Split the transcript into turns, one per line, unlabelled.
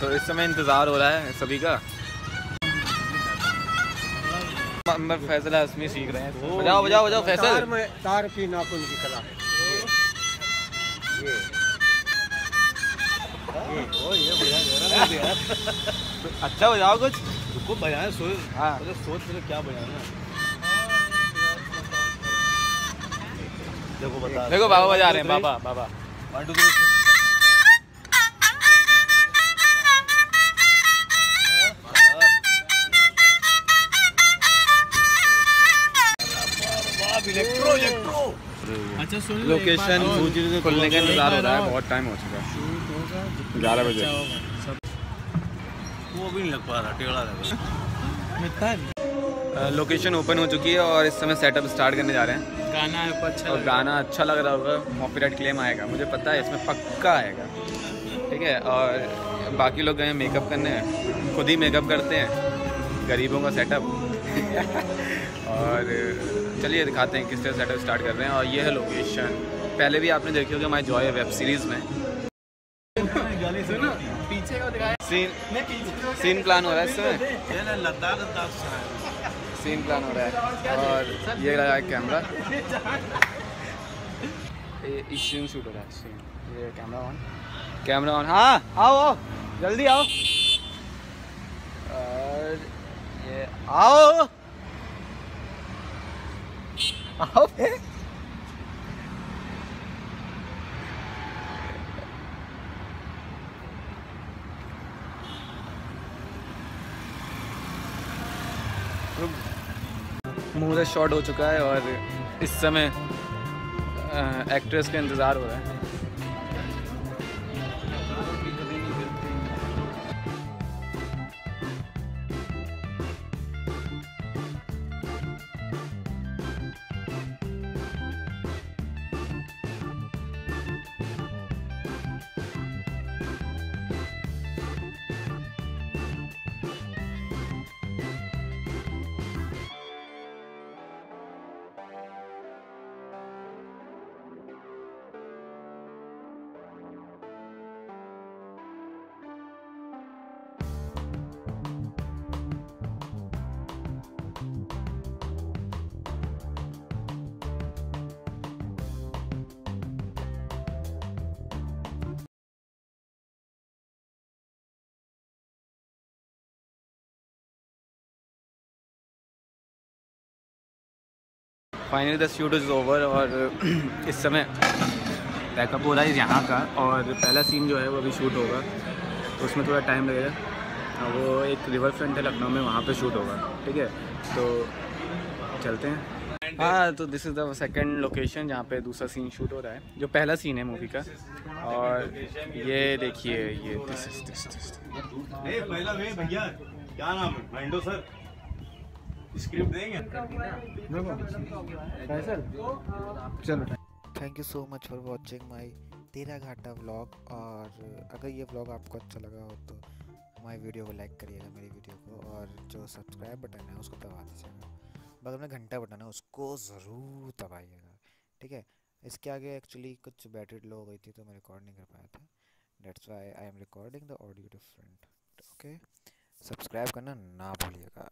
तो इस समय इंतज़ार हो रहा है सभी का। मैं फैसला हसमी सीख रहे हैं। बजाओ बजाओ बजाओ
तार
फैसल
में तार की नाखून की कला। ये।
अच्छा बजाओ कुछ।
रुको बजाए सोच।
हाँ।
सोच क्या बजाना देखो बता
देखो बाबा बजा रहे हैं बाबा बाबा।
One two three electro electro.
अच्छा सुन लो, एक
लोकेशन खुलने का इंतज़ार हो रहा है बहुत टाइम हो चुका है। ग्यारह बजे।
वो भी नहीं लग पा रहा टेढ़ा लग
लोकेशन ओपन हो। चुकी है और इस समय सेटअप स्टार्ट करने जा रहे हैं।
गाना है अच्छा
और
लग रहा
गाना अच्छा लग रहा होगा कॉपीराइट क्लेम आएगा। मुझे पता है इसमें पक्का आएगा। ठीक है और बाकी लोग गए मेकअप करने खुद ही मेकअप करते हैं। गरीबों का सेटअप और चलिए दिखाते हैं किस तरह सेटअप स्टार्ट कर रहे हैं। और ये है लोकेशन पहले भी आपने देखी होगी माई जॉय वेब सीरीज़ में।
पीछे
सीन सीन प्लान हो रहा है इस समय
है लद्दाख लद्दाख
सीन प्लान हो रहा है और ये लगा है कैमरा सीन शूट हो रहा है सीन ये कैमरा ऑन कैमरा ऑन हाँ आओ आओ, जल्दी आओ। और ये आओ। आओ बे। मुँह से शॉट हो चुका है और इस समय एक्ट्रेस का इंतज़ार हो रहा है। Finally the shoot is over और इस समय बैकअप हो रहा है यहाँ का और पहला सीन जो है वो अभी शूट होगा। तो उसमें थोड़ा टाइम लगेगा। वो एक रिवर फ्रंट है लखनऊ में, वहाँ पे शूट होगा। ठीक है? तो चलते हैं। हाँ तो this is the second location जहाँ पे दूसरा सीन शूट हो रहा है, जो पहला सीन है मूवी का। और ये देखिए, ये दिस इज़ दिस दिस
भैया। क्या नाम है? सर। स्क्रिप्ट देंगे
चलो।
Thank you so much for watching my तेरा घाटा व्लॉग और अगर ये व्लॉग आपको अच्छा लगा हो तो हमारी वीडियो को लाइक करिएगा, मेरी वीडियो को, और जो सब्सक्राइब बटन है उसको दबा दीजिएगा। बगल में घंटा बटन है, उसको ज़रूर दबाइएगा, ठीक है? इसके आगे एक्चुअली कुछ बैटरी लो हो गई थी तो मैं रिकॉर्ड नहीं कर पाया था। That's why I am recording the audio different okay subscribe करना ना भूलिएगा।